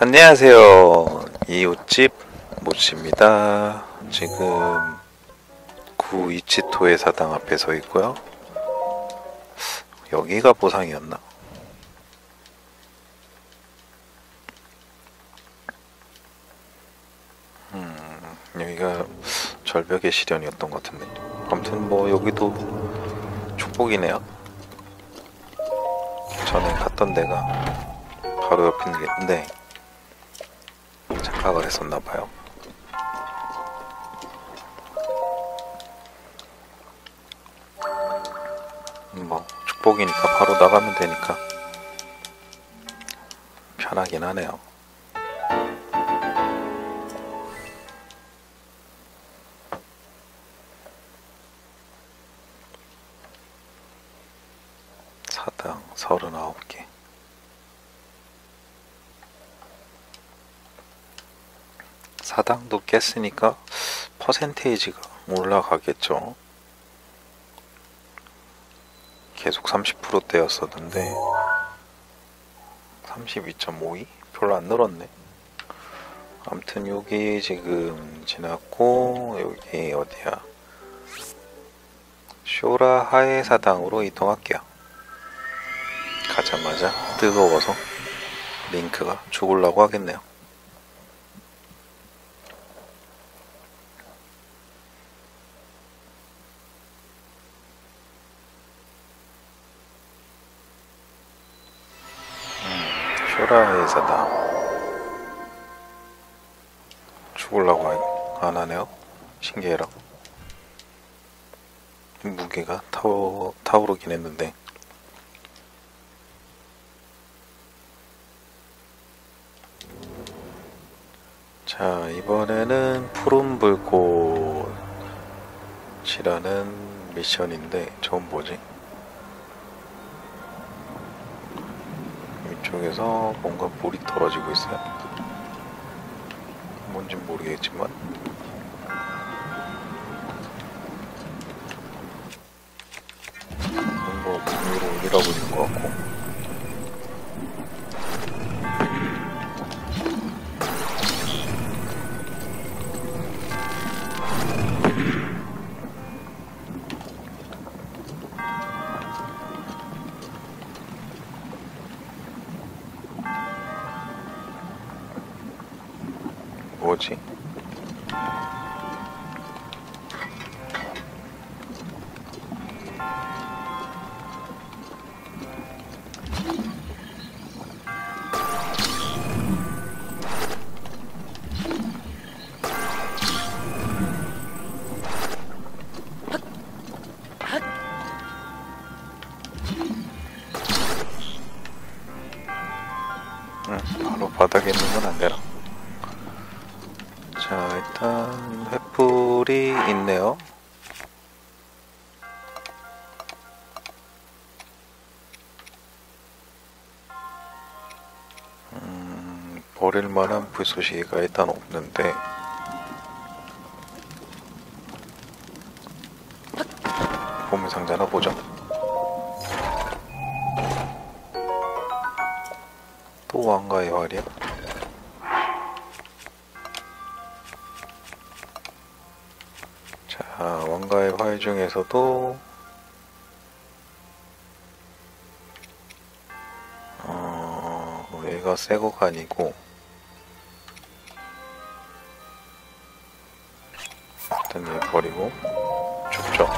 안녕하세요. 이웃집 모씨입니다. 지금 구 이치토의 사당 앞에 서 있고요. 여기가 보상이었나? 음, 여기가 절벽의 시련이었던 것 같은데. 아무튼 뭐 여기도 축복이네요. 전에 갔던 데가 바로 옆인데 착각을 했었나 봐요. 뭐 축복이니까 바로 나가면 되니까 편하긴 하네요. 사당 39개. 사당도 깼으니까 퍼센테이지가 올라가겠죠. 계속 30%대였었는데 32.52? 별로 안 늘었네. 아무튼 여기 지금 지났고 여기 어디야? 쇼라 하해 사당으로 이동할게요. 가자마자 뜨거워서 링크가 죽으려고 하겠네요. 쇼라의 사당 죽으려고 하- 안 하네요. 신기해라. 무게가 타오, 타오르긴 했는데 자 이번에는 푸른 불꽃이라는 미션인데 저건 뭐지? 쪽에서 뭔가 물이 떨어지고 있어요. 뭔진 모르겠지만 뭔가 위로 올리라고 있는 것 같고 버릴 만한 불쏘시개가 일단 없는데 보물 상자나 보죠. 또 왕가의 활이야? 자, 왕가의 활 중에서도 어, 얘가 새 거가 아니고 버리고 죽죠.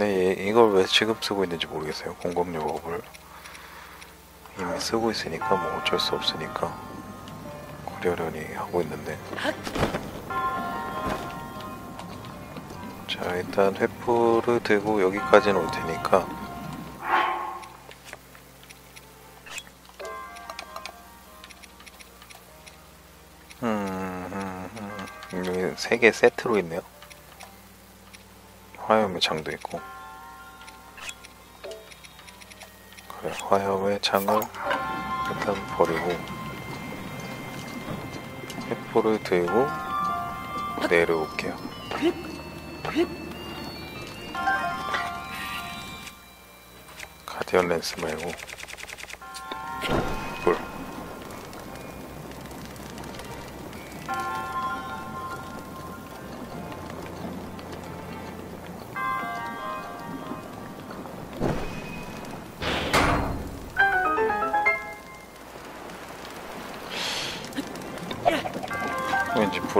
얘, 이걸 왜 지금 쓰고 있는지 모르겠어요. 공검요법을. 이미 쓰고 있으니까 뭐 어쩔 수 없으니까 어려려니 하고 있는데 자 일단 횃불을 들고 여기까지는 올 테니까 3개 세트로 있네요. 화염의 장도 있고 그래, 화염의 장을 일단 버리고 횃불을 들고 내려올게요. 가디언 렌스 말고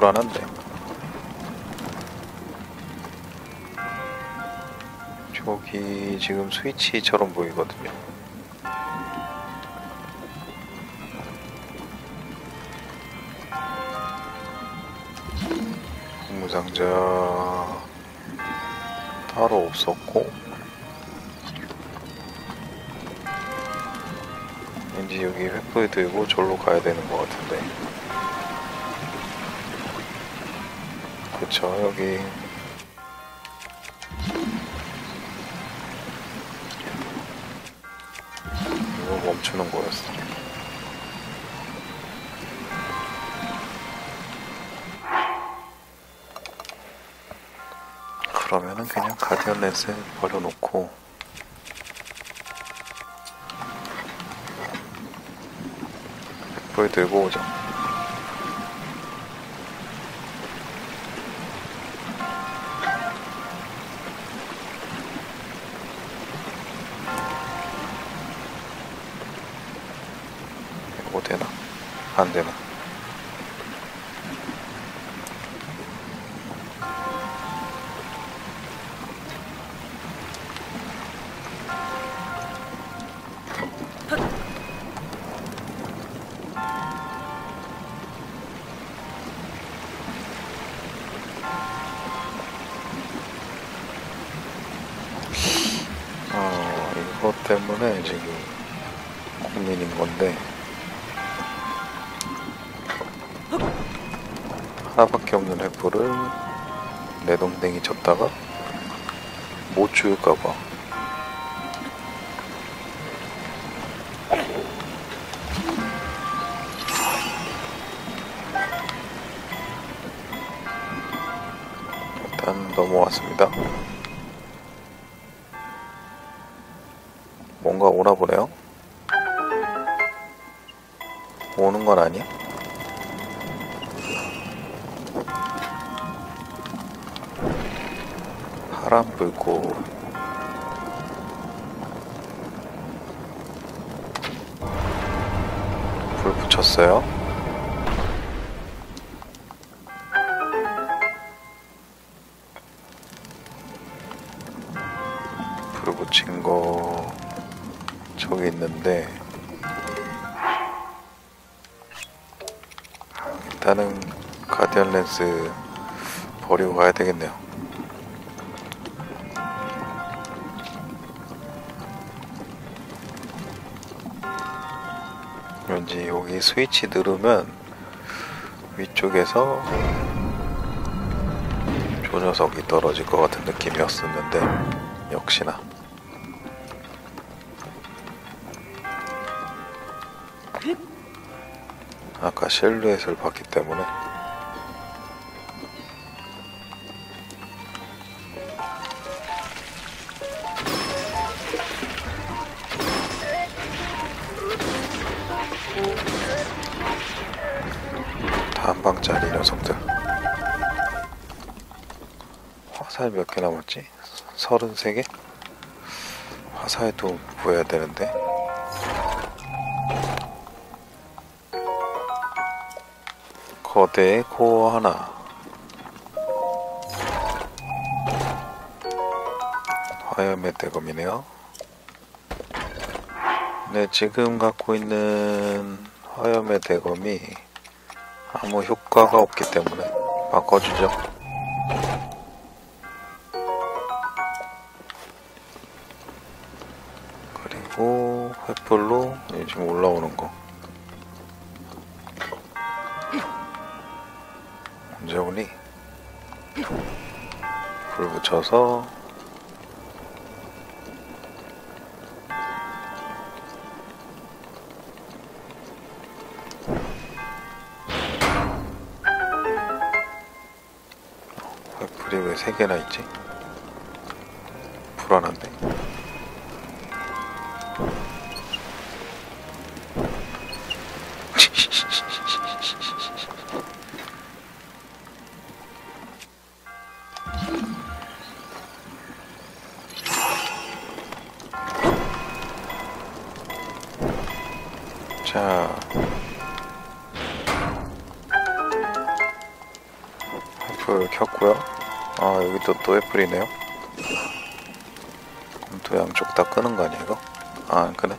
불안한데 저기 지금 스위치처럼 보이거든요. 무상자 따로 없었고 왠지 여기 횃불 들고 절로 가야 되는 것 같은데 그쵸 여기. 이거 멈추는 거였어. 그러면은 그냥 가디언 렌스 버려놓고. 횃불 들고 오자 안 되나? 어, 이것 때문에 지금 고민인 건데 하나밖에 없는 횃불을 내 동생이 쳤다가 못 주울까봐 파란 불꽃 불 붙였어요? 불 붙인 거 저기 있는데 일단은 가디언 렌스 버리고 가야 되겠네요 여기 스위치 누르면 위쪽에서 저 녀석이 떨어질 것 같은 느낌이었었는데 역시나. 아까 실루엣을 봤기 때문에 33개? 화살도 구해야 되는데. 거대 코어 하나. 화염의 대검이네요. 네 지금 갖고 있는 화염의 대검이 아무 효과가 없기 때문에 바꿔주죠 지금 올라오는 거 언제 오니? 불 붙여서 왜 불이 왜세 개나 있지? 불안한데. 자. 애플 켰고요. 아 여기 또, 또 애플이네요. 그럼 또 양쪽 다 끄는 거 아니야 이거? 아 안 끄네.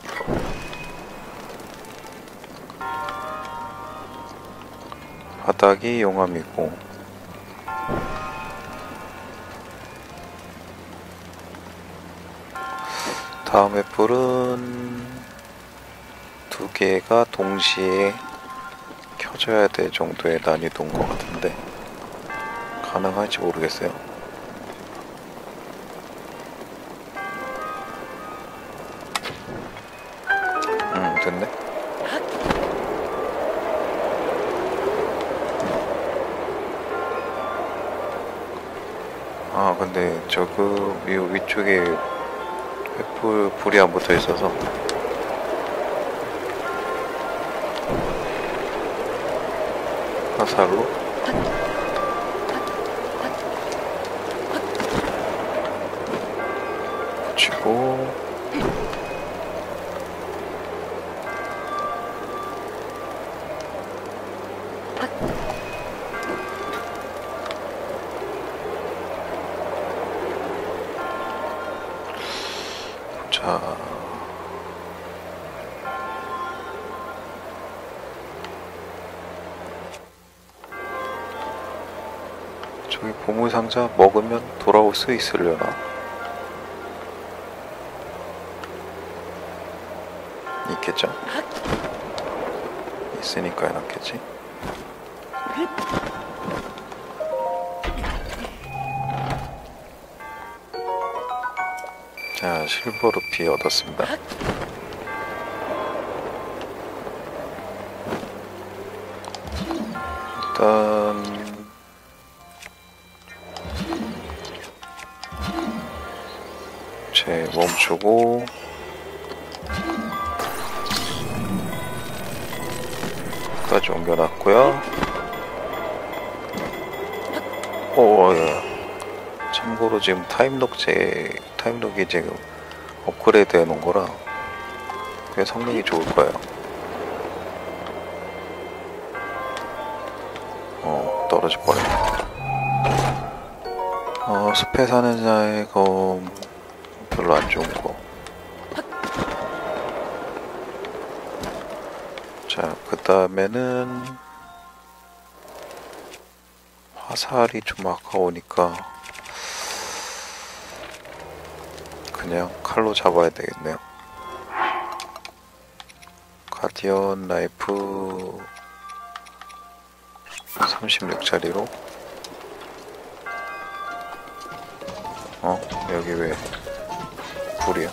바닥이 용암이고. 다음 애플은 두 개가 동시에 켜져야 될 정도의 난이도인 것 같은데 가능할지 모르겠어요. 음 됐네. 아 근데 저그 위 위쪽에 횃불 불이 안 붙어 있어서 화 저기 보물상자 먹으면 돌아올 수 있으려나? 있겠죠? 있으니까 해놨겠지? 자, 실버 루피 얻었습니다. 일단 제 멈추고 까지 옮겨놨고요. 오, 예. 참고로 지금 타임록 제 타임록이 지금 업그레이드 해놓은 거라 꽤 성능이 좋을 거예요. 어, 떨어질 뻔했네. 어, 숲에 사는 자의 검 별로 안 좋은 거. 자, 그 다음에는 화살이 좀 아까우니까 그냥 칼로 잡아야 되겠네요. 가디언 나이프 36짜리로 어? 여기 왜 불이야?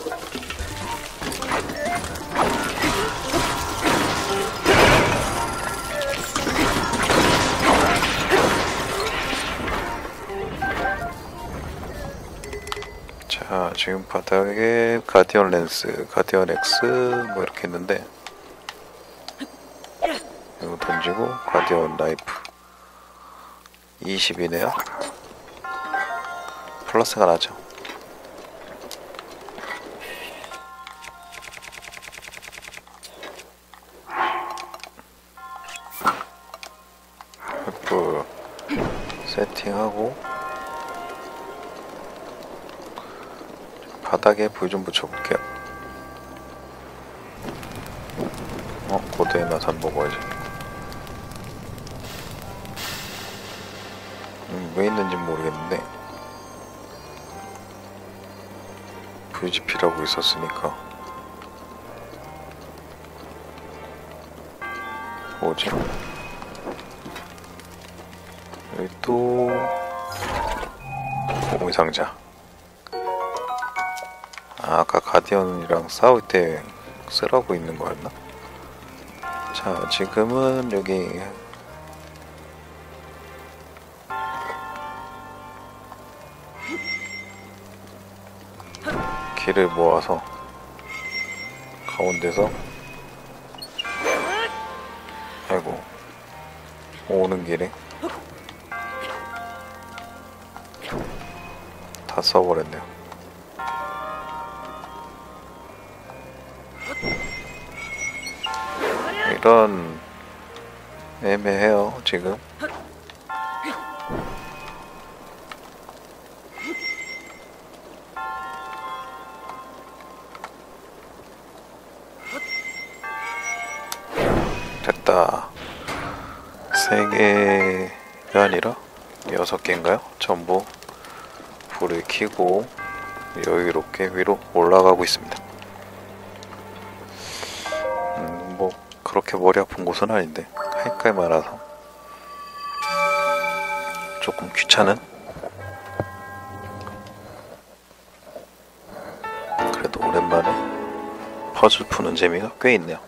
자, 지금 바닥에 가디언 렌스, 가디언 X 뭐 이렇게 있는데 이거 던지고 가디언 나이프 20이네요. 플러스가 나죠. 세팅하고 바닥에 불 좀 붙여볼게요. 어, 고대의 나산 먹어야지. 음, 왜 있는지 모르겠는데 VGP라고 있었으니까 뭐지? 여기 또 보물상자 아, 아까 가디언이랑 싸울 때 쓰라고 있는 거였나? 자, 지금은 여기 길을 모아서 가운데서 아이고 오는 길에 써버렸네요. 이런 애매해요 지금. 됐다. 세 개가 아니라 여섯 개인가요? 전부 켜고 여유롭게 위로 올라가고 있습니다. 음, 뭐 그렇게 머리 아픈 곳은 아닌데 할까이 많아서 조금 귀찮은 그래도 오랜만에 퍼즐 푸는 재미가 꽤 있네요.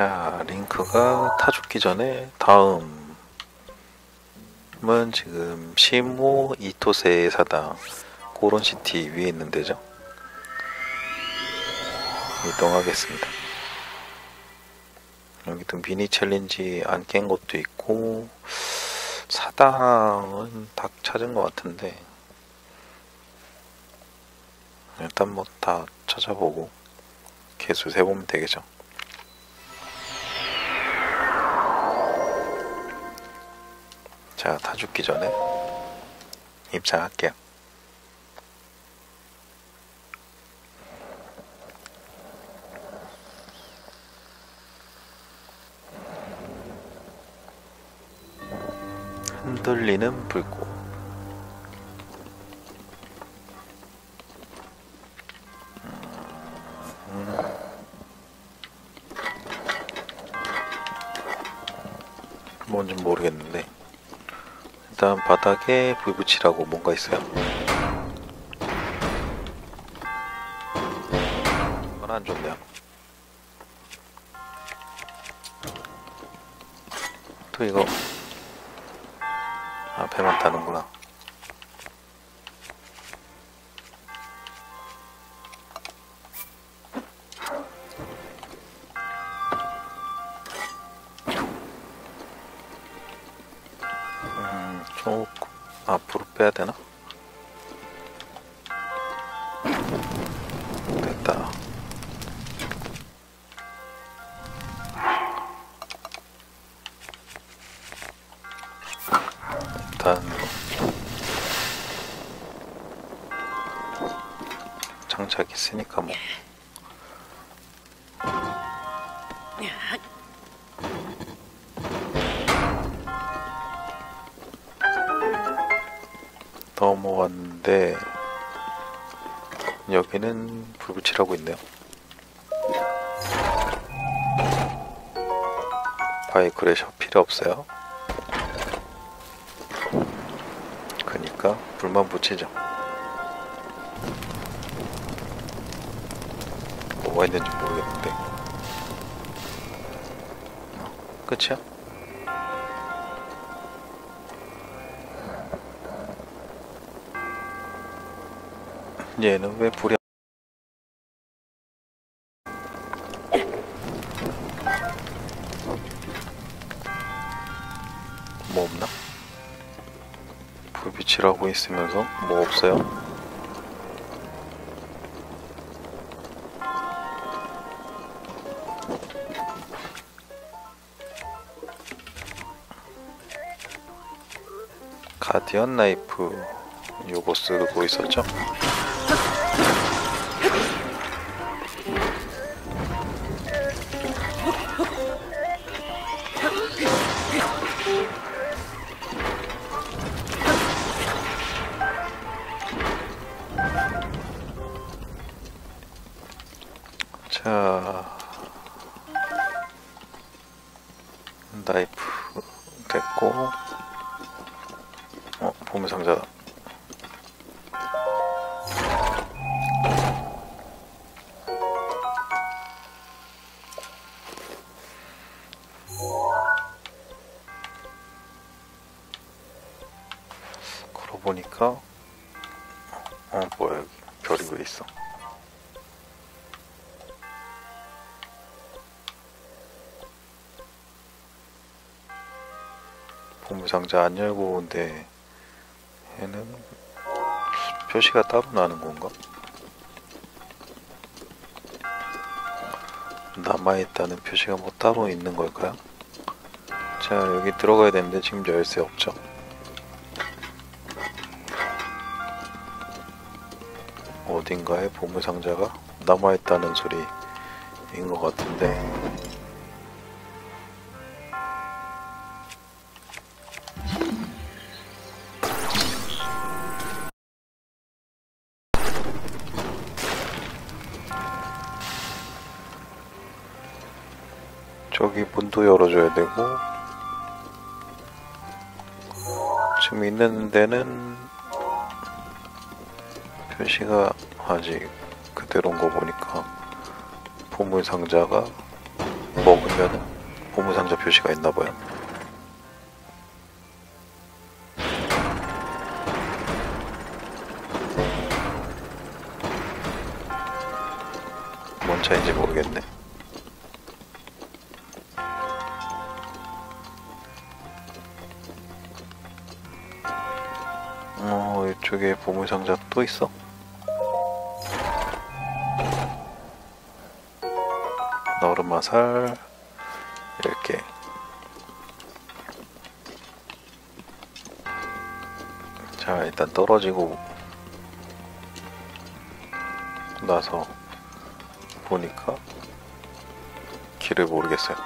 자, 링크가 타 죽기 전에 다음은 지금 시모 이토세 사당 고론시티 위에 있는 데죠. 이동하겠습니다. 여기도 미니 challenge 안 깬 것도 있고 사당은 다 찾은 것 같은데 일단 뭐 다 찾아보고 개수 세보면 되겠죠. 자, 다 죽기 전에 입장할게요. 흔들리는 불꽃. 바닥에 불 붙이라고 뭔가 있어요. 이건 안 좋네요. 또 이거 앞으로 붙이라고 있네요. 바이크레셔 필요 없어요. 그니까 불만 붙이죠. 뭐가 있는지 모르겠는데. 어, 끝이야? 얘는 왜 불이 있으면서 뭐 없어요? 가디언 나이프 요거 쓰고 있었죠? 왜 있어 보물상자 안 열고 온데 얘는 표시가 따로 나는 건가? 남아있다는 표시가 뭐 따로 있는 걸까요? 자 여기 들어가야 되는데 지금 열쇠 없죠? 어딘가에 보물상자가 남아있다는 소리인 것 같은데. 저기 문도 열어줘야 되고 지금 있는 데는 표시가 아직 그대로인 거 보니까 보물 상자가 먹으면 보물 상자 표시가 있나 봐요. 뭔 차인지 모르겠네. 어, 이쪽에 보물 상자 또 있어? 너르마살 이렇게 자 일단 떨어지고 나서 보니까 길을 모르겠어요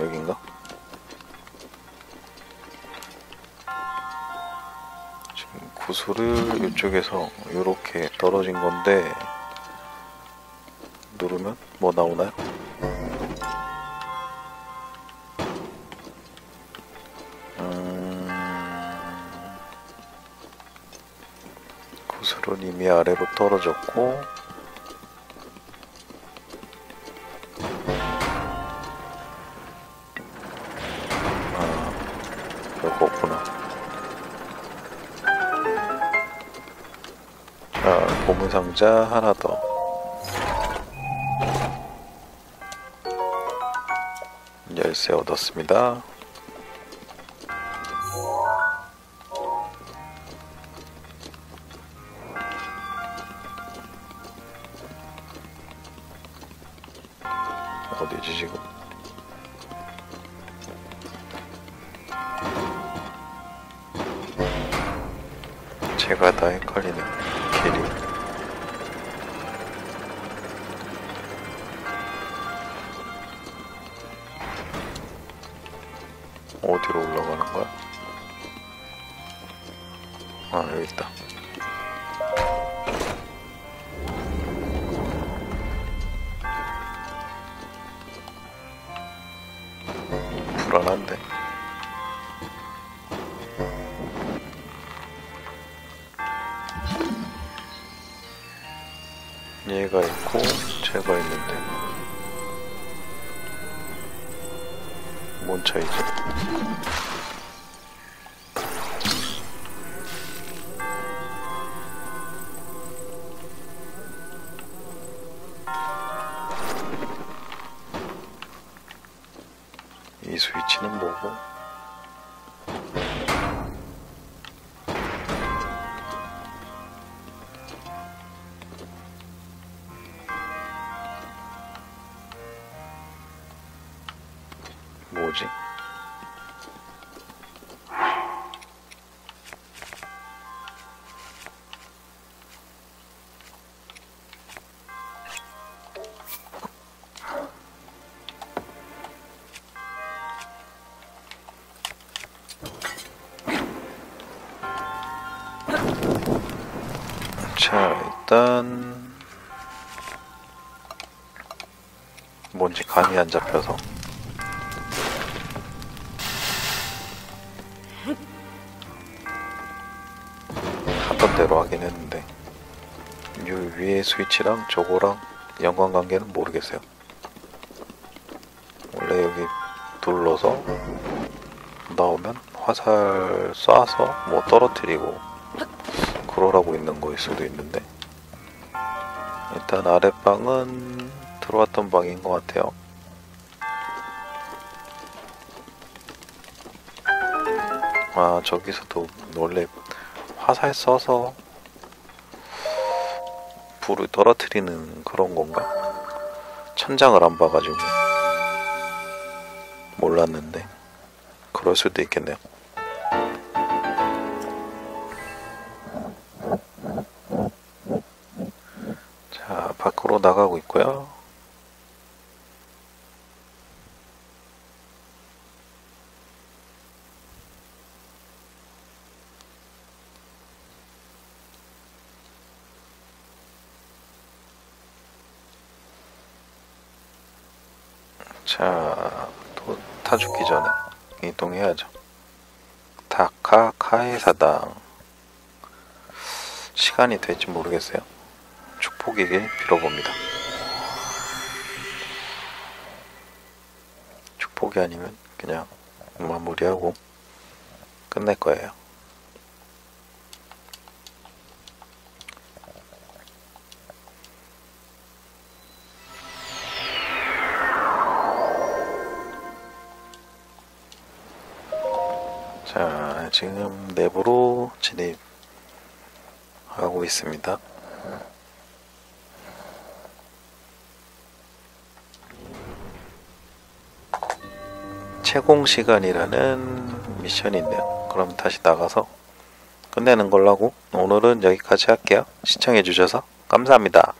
여긴가? 지금 구슬을 이쪽에서 이렇게 떨어진 건데 누르면 뭐 나오나요? 아래로 떨어졌고. 아 별거 없구나. 자 보물상자 하나 더. 열쇠 얻었습니다. 뭔차 일단 뭔지 감이 안 잡혀서 대로 하긴 했는데 이 위에 스위치랑 저거랑 연관관계는 모르겠어요. 원래 여기 눌러서 나오면 화살 쏴서 뭐 떨어뜨리고 그러라고 있는 거일 수도 있는데 일단 아랫방은 들어왔던 방인 것 같아요. 아 저기서도 원래 화살 써서 불을 떨어뜨리는 그런 건가? 천장을 안 봐가지고 몰랐는데 그럴 수도 있겠네요. 나가고 있고요. 자, 또 타 죽기 전에 이동해야죠. 다카카의 사당. 시간이 될지 모르겠어요. 축복이길 빌어봅니다. 축복이 아니면 그냥 마무리하고 끝낼 거예요. 자, 지금 내부로 진입하고 있습니다. 채공 시간이라는 미션이 있네요. 그럼 다시 나가서 끝내는 걸로 하고 오늘은 여기까지 할게요. 시청해주셔서 감사합니다.